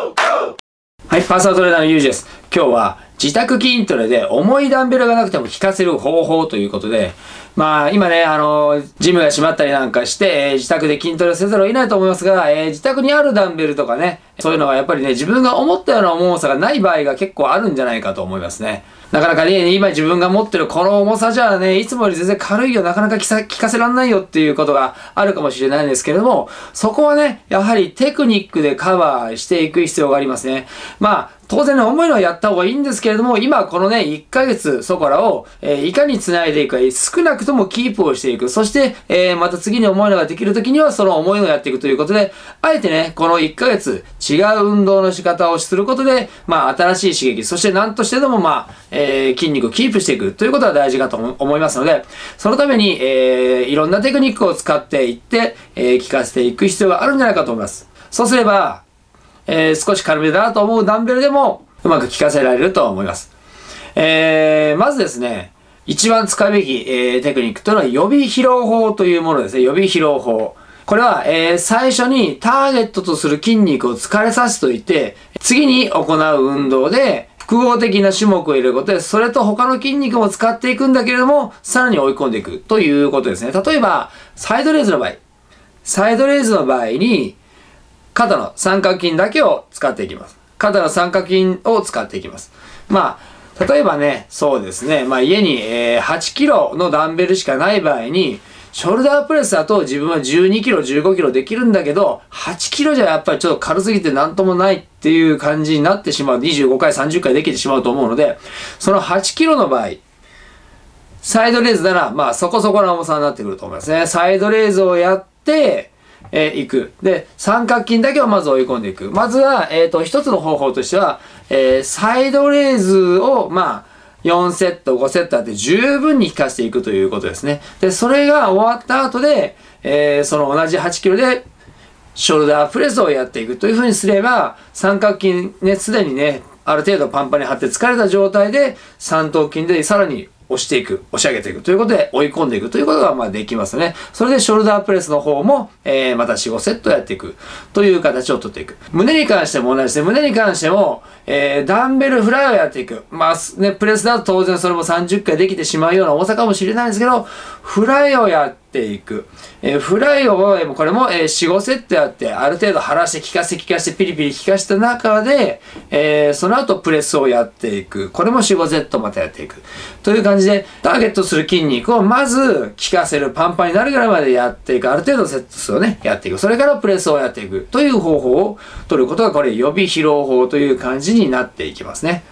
はい、パーソナルトレーナーのゆうじです。今日は自宅筋トレで重いダンベルがなくても効かせる方法ということで、まあ今ね、あの、ジムが閉まったりなんかして、えー、自宅で筋トレせざるを得ないと思いますが、えー、自宅にあるダンベルとかね、そういうのはやっぱりね、自分が思ったような重さがない場合が結構あるんじゃないかと思いますね。なかなかね、今自分が持ってるこの重さじゃね、いつもより全然軽いよ、なかなか効かせらんないよっていうことがあるかもしれないんですけれども、そこはね、やはりテクニックでカバーしていく必要がありますね。まあ、当然ね、重いのはやった方がいいんですけれども、今このね、1ヶ月そこらを、えー、いかに繋いでいくか、少なくともキープをしていく。そして、えー、また次に重いのができる時には、その重いのをやっていくということで、あえてね、この1ヶ月、違う運動の仕方をすることで、まあ、新しい刺激、そして何としてでも、まあ、えー、筋肉をキープしていくということが大事かと思いますので、そのために、えー、いろんなテクニックを使っていって、えー、効かせていく必要があるんじゃないかと思います。そうすれば、えー、少し軽めだなと思うダンベルでも、うまく効かせられると思います。えー、まずですね、一番使うべき、えー、テクニックというのは予備疲労法というものですね。予備疲労法。これは、えー、最初にターゲットとする筋肉を疲れさせといて、次に行う運動で、複合的な種目を入れることで、それと他の筋肉も使っていくんだけれども、さらに追い込んでいくということですね。例えば、サイドレーズの場合。サイドレーズの場合に、肩の三角筋だけを使っていきます。肩の三角筋を使っていきます。まあ、例えばね、そうですね、まあ家に、えー、8キロのダンベルしかない場合に、ショルダープレスだと自分は12キロ、15キロできるんだけど、8キロじゃやっぱりちょっと軽すぎて何ともないっていう感じになってしまう。25回、30回できてしまうと思うので、その8キロの場合、サイドレーズなら、まあそこそこな重さになってくると思いますね。サイドレーズをやって、えー、いく。で、三角筋だけをまず追い込んでいく。まずは、えっ、ー、と、一つの方法としては、えー、サイドレーズを、まあ、4セット、5セットあって十分に効かせていくということですね。で、それが終わった後で、えー、その同じ8キロで、ショルダープレスをやっていくというふうにすれば、三角筋ね、すでにね、ある程度パンパンに張って疲れた状態で、三頭筋でさらに押していく、押し上げていくということで追い込んでいくということがまあできますね。それでショルダープレスの方も、えー、また4、5セットやっていくという形をとっていく。胸に関しても同じで、胸に関しても、えー、ダンベルフライをやっていく。まあね、プレスだと当然それも30回できてしまうような重さかもしれないんですけど、フライをやってていく。えー、フライを、これも、えー、4、5セットやって、ある程度晴らして、効かせ、効かせて、ピリピリ効かした中で、えー、その後プレスをやっていく。これも4、5セットまたやっていく。という感じで、ターゲットする筋肉をまず効かせる、パンパンになるぐらいまでやっていく。ある程度セット数をね、やっていく。それからプレスをやっていく。という方法を取ることが、これ予備疲労法という感じになっていきますね。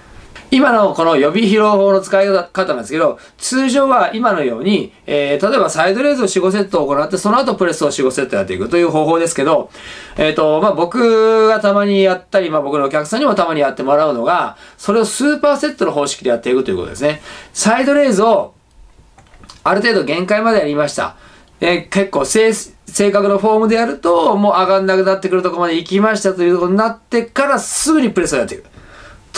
今のこの予備疲労法の使い方なんですけど、通常は今のように、えー、例えばサイドレーズを4、5セット行って、その後プレスを4、5セットやっていくという方法ですけど、えっ、ー、と、まあ、僕がたまにやったり、まあ、僕のお客さんにもたまにやってもらうのが、それをスーパーセットの方式でやっていくということですね。サイドレーズをある程度限界までやりました。えー、結構正、正確なフォームでやると、もう上がんなくなってくるところまで行きましたというころになってからすぐにプレスをやっていく。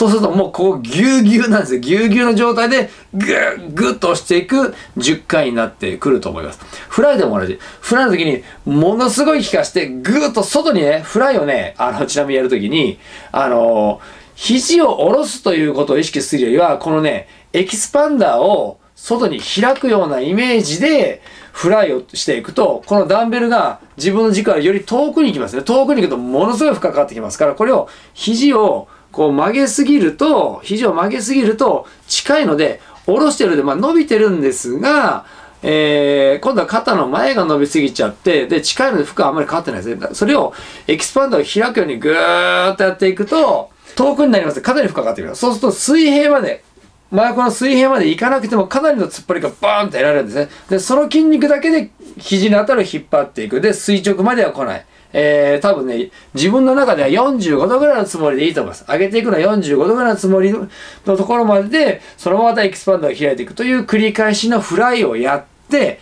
そうするともうこうぎゅうぎゅうなんですよ。ぎゅうぎゅうの状態でぐーぐっと押していく10回になってくると思います。フライでも同じ。フライの時にものすごい効かしてぐーっと外にね、フライをね、あの、ちなみにやる時に、あのー、肘を下ろすということを意識するよりは、このね、エキスパンダーを外に開くようなイメージで、フライをしていくと、このダンベルが自分の軸からより遠くに行きますね。遠くに行くとものすごい負荷かかってきますから、これを肘をこう曲げすぎると、肘を曲げすぎると近いので、下ろしてるで、まあ伸びてるんですが、えー、今度は肩の前が伸びすぎちゃって、で、近いので負荷あんまりかかってないですね。それをエキスパンダを開くようにぐーっとやっていくと、遠くになります。肩に負荷かかってくる。そうすると水平まで、前この水平まで行かなくてもかなりの突っ張りがバーンと得られるんですね。で、その筋肉だけで肘のあたりを引っ張っていく。で、垂直までは来ない。えー、多分ね、自分の中では45度ぐらいのつもりでいいと思います。上げていくのは45度ぐらいのつもりのところまでで、そのままエキスパンダーを開いていくという繰り返しのフライをやって、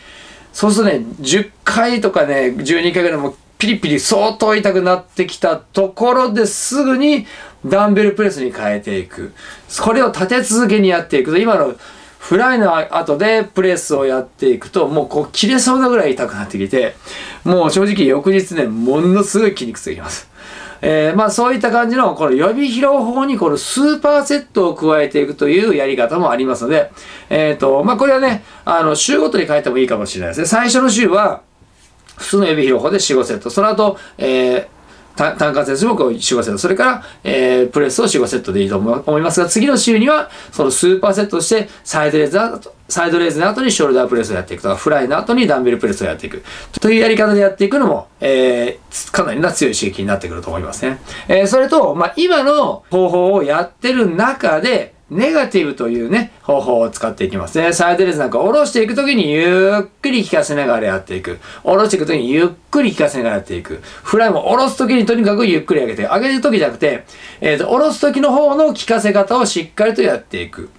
そうするとね、10回とかね、12回ぐらいもピリピリ相当痛くなってきたところですぐにダンベルプレスに変えていく。これを立て続けにやっていくと、今のフライの後でプレスをやっていくと、もうこう切れそうなぐらい痛くなってきて、もう正直翌日ね、ものすごい筋肉ついきます。えー、まあそういった感じの、この予備疲労法にこのスーパーセットを加えていくというやり方もありますので、えっ、ー、と、まあこれはね、あの、週ごとに変えてもいいかもしれないですね。最初の週は、普通の予備疲労法で4、5セット。その後、えー、単価節目を4、5セット。それから、えー、プレスを4、5セットでいいと思いますが、次の週には、そのスーパーセットして、サイドレーズの、サイドレーズの後にショルダープレスをやっていくとか、フライの後にダンベルプレスをやっていく。というやり方でやっていくのも、えー、かなりな強い刺激になってくると思いますね。えー、それと、まあ、今の方法をやってる中で、ネガティブというね、方法を使っていきますね。サイドレーズなんか下ろしていくときにゆっくり効かせながらやっていく。下ろしていくときにゆっくり効かせながらやっていく。フライも下ろすときにとにかくゆっくり上げて、上げるときじゃなくて、えっ、ー、と、下ろすときの方の効かせ方をしっかりとやっていく。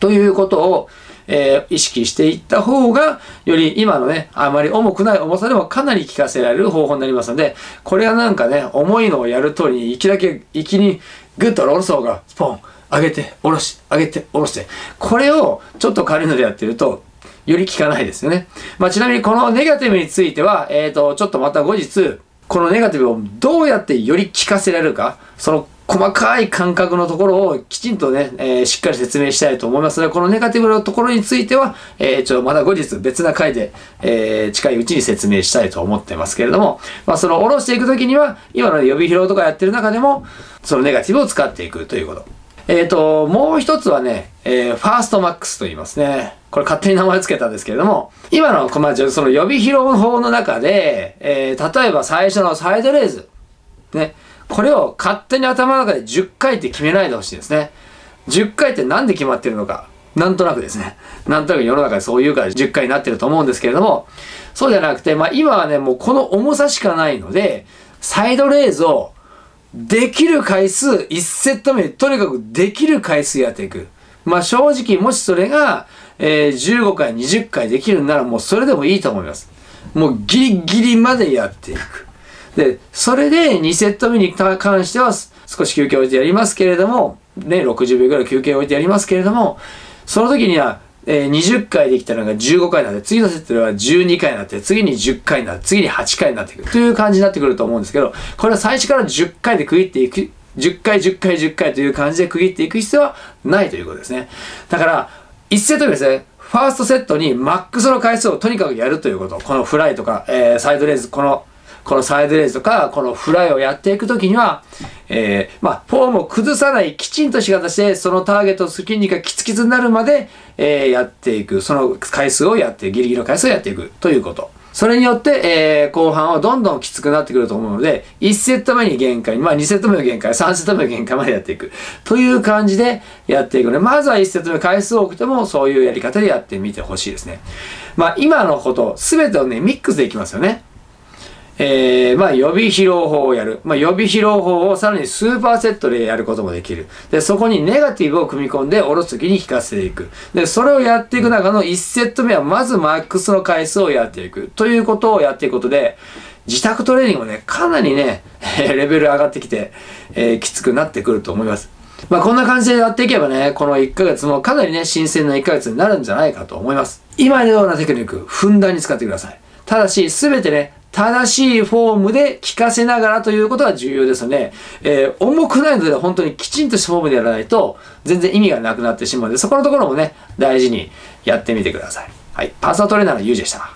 ということを、えー、意識していった方が、より今のね、あまり重くない重さでもかなり効かせられる方法になりますので、これはなんかね、重いのをやる通りに、息だけ、息にグッと下ろす方が、スポン上げて、下ろし、上げて、下ろして。これをちょっと軽いのでやってると、より効かないですよね。まあ、ちなみにこのネガティブについては、えっ、ー、と、ちょっとまた後日、このネガティブをどうやってより効かせられるか、その細かい感覚のところをきちんとね、えー、しっかり説明したいと思いますので、このネガティブのところについては、えー、ちょ、また後日別な回で、えー、近いうちに説明したいと思ってますけれども、まあ、その下ろしていくときには、今の予備疲労とかやってる中でも、そのネガティブを使っていくということ。えっ、ー、と、もう一つはね、えー、ファーストマックスと言いますね。これ勝手に名前つけたんですけれども、今の、まあ、その予備疲労法の中で、えー、例えば最初のサイドレーズ。ね。これを勝手に頭の中で10回って決めないでほしいですね。10回って何で決まってるのか。なんとなくですね。なんとなく世の中でそう言うから10回になってると思うんですけれども、そうじゃなくて、まあ今はね、もうこの重さしかないので、サイドレーズをできる回数、1セット目、とにかくできる回数やっていく。まあ正直、もしそれが、えー、15回、20回できるならもうそれでもいいと思います。もうギリギリまでやっていく。で、それで2セット目に関しては少し休憩を置いてやりますけれども、ね、60秒ぐらい休憩を置いてやりますけれども、その時にはえー、20回できたのが15回になって、次のセットでは12回になって、次に10回になって、次に8回になっていくという感じになってくると思うんですけど、これは最初から10回で区切っていく、10回、10回、10回という感じで区切っていく必要はないということですね。だから、1セット目ですね、ファーストセットにマックスの回数をとにかくやるということ。このフライとか、えー、サイドレーズ、このこのサイドレーズとか、このフライをやっていくときには、えー、まあ、フォームを崩さない、きちんと仕方して、そのターゲット、筋肉がキツキツになるまで、えー、やっていく。その回数をやって、ギリギリの回数をやっていくということ。それによって、えー、後半はどんどんきつくなってくると思うので、1セット目に限界、まあ2セット目の限界、3セット目の限界までやっていく。という感じでやっていくので、まずは1セット目回数多くても、そういうやり方でやってみてほしいですね。まあ今のこと、すべてをね、ミックスでいきますよね。えー、まあ予備疲労法をやる。まあ予備疲労法をさらにスーパーセットでやることもできる。で、そこにネガティブを組み込んで下ろす時に引かせていく。で、それをやっていく中の1セット目はまずマックスの回数をやっていく。ということをやっていくことで、自宅トレーニングもね、かなりね、レベル上がってきて、えー、きつくなってくると思います。まあこんな感じでやっていけばね、この1ヶ月もかなりね、新鮮な1ヶ月になるんじゃないかと思います。今のようなテクニック、ふんだんに使ってください。ただし、すべてね、正しいフォームで聞かせながらということが重要ですよね、えー、重くないので本当にきちんとしたフォームでやらないと全然意味がなくなってしまうので、そこのところもね、大事にやってみてください。はい。パーソナルトレーナーのゆうじでした。